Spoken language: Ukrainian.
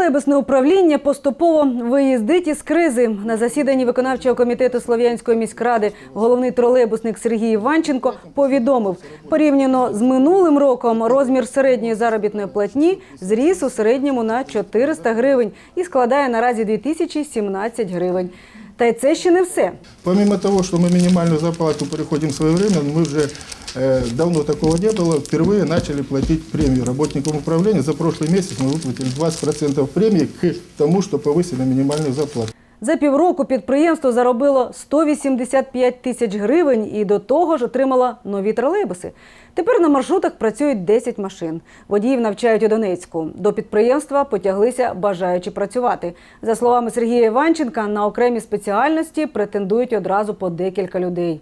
Тролейбусне управління поступово виїздить із кризи. На засіданні виконавчого комітету Слов'янської міськради головний тролейбусник Сергій Іванченко повідомив, порівняно з минулим роком розмір середньої заробітної платні зріс у середньому на 400 гривень і складає наразі 2017 гривень. Та й це ще не все. Помимо того, что мы минимальную зарплату переходим своевременно, мы уже э, давно такого не было, впервые начали платить премию работникам управления. За прошлый месяц мы выплатили 20% премии к тому, что повысили минимальную зарплату. За півроку підприємство заробило 185 тисяч гривень і до того ж отримало нові тролейбуси. Тепер на маршрутах працюють 10 машин. Водіїв навчають у Донецьку. До підприємства потяглися бажаючи працювати. За словами Сергія Іванченка, на окремі спеціальності претендують одразу по декілька людей.